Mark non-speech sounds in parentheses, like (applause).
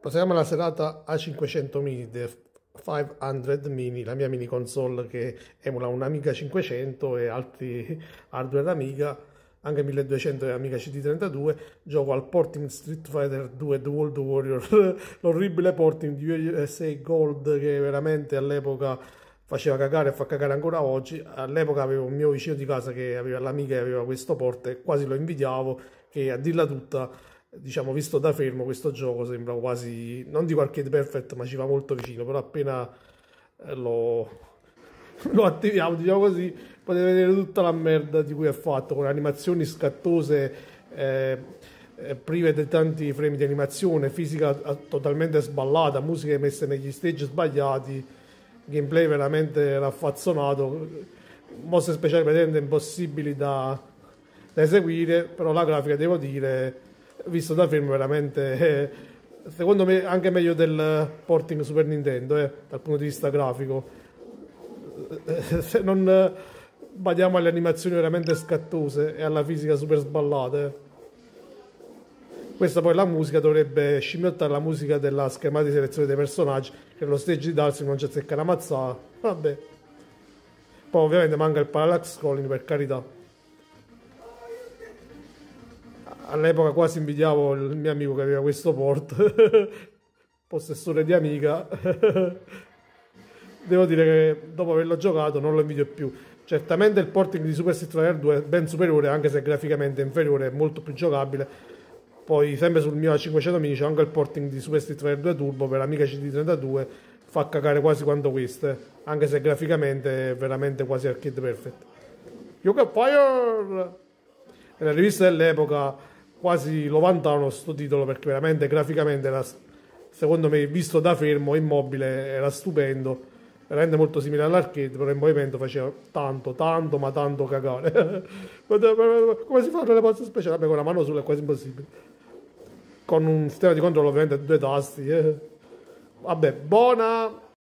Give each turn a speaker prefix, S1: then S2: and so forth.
S1: Passiamo alla serata A500 mini, The 500 mini, la mia mini console che emula un'Amiga 500 e altri hardware Amiga, anche 1200 e Amiga CD32. Gioco al porting Street Fighter 2 The World Warrior, (laughs) l'orribile porting di USA Gold che veramente all'epoca faceva cagare e fa cagare ancora oggi. All'epoca avevo un mio vicino di casa che aveva l'Amiga e aveva questo port e quasi lo invidiavo, che a dirla tutta diciamo visto da fermo questo gioco sembra quasi non dico arcade perfect ma ci va molto vicino però appena eh, lo, (laughs) lo attiviamo diciamo così potete vedere tutta la merda di cui è fatto con animazioni scattose eh, eh, prive di tanti frame di animazione fisica totalmente sballata musiche messe negli stage sbagliati gameplay veramente raffazzonato mosse speciali praticamente impossibili da, da eseguire però la grafica devo dire visto da film veramente (laughs) eh, secondo me anche meglio del porting Super Nintendo eh, dal punto di vista grafico. Eh, se non eh, badiamo alle animazioni veramente scattose e alla fisica super sballata eh. questa poi la musica dovrebbe scimmiottare la musica della schemata di selezione dei personaggi che lo stage di Darcy non c'è zecca la mazzata vabbè. Poi ovviamente manca il parallax scrolling per carità all'epoca quasi invidiavo il mio amico che aveva questo port, (laughs) possessore di amica. (laughs) Devo dire che dopo averlo giocato non lo invidio più. Certamente il porting di Super Street Fighter 2 è ben superiore, anche se graficamente inferiore, è molto più giocabile. Poi, sempre sul mio A500 mini c'è anche il porting di Super Street Fighter 2 Turbo per Amiga CD32, fa cagare quasi quanto queste, anche se graficamente è veramente quasi arcade perfect. You can fire! Nella rivista dell'epoca quasi lo vantavano questo titolo perché veramente graficamente era, secondo me, visto da fermo, immobile, era stupendo. Veramente molto simile all'arcade, però in movimento faceva tanto, tanto, ma tanto cagare. (laughs) Come si fanno le poste speciali? Vabbè, con la mano sola è quasi impossibile. Con un sistema di controllo ovviamente due tasti. Eh. Vabbè, buona